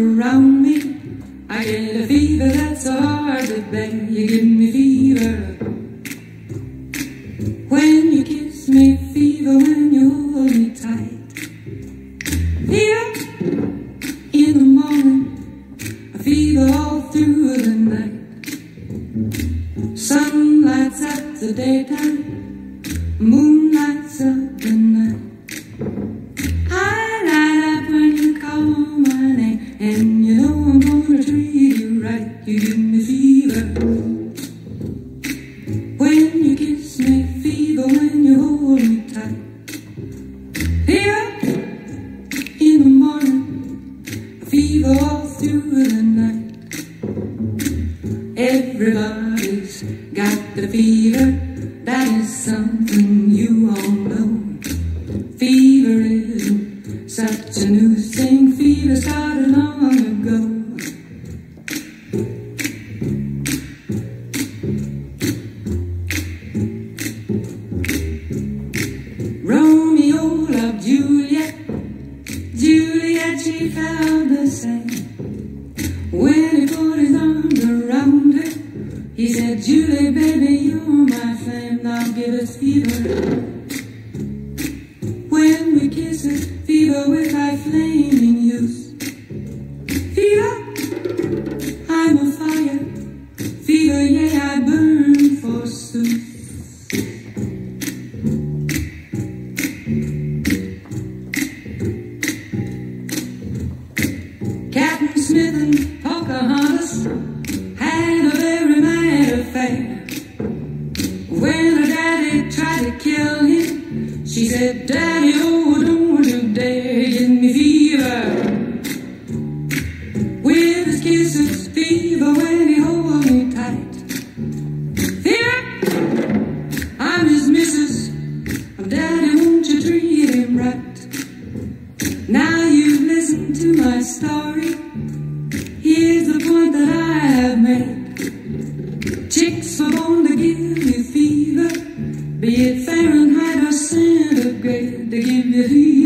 around me, I get a fever that's so hard to bear. You give me fever. When you kiss me, fever. When you hold me tight, fever in the morning, a fever all through the night. Sun lights up the daytime, moon lights up you give fever when you kiss me, fever when you hold me tight. Fever in the morning, fever all through the night. Everybody's got the fever. That is something you all know. Fever isn't such a new she the same. When he put his arms around her, he said, Julie, baby, you're my flame, now give us fever. When we kiss it, fever with high flaming use. Fever, I'm a fire. Fever, yeah, I burn forsooth. Said, Daddy, oh, don't you dare give me fever. With his kisses, fever when he hold me tight. Fever, I'm his missus. Daddy, won't you treat him right? Now you've listened to my story. Here's the point that I have made. Chicks they give me heat.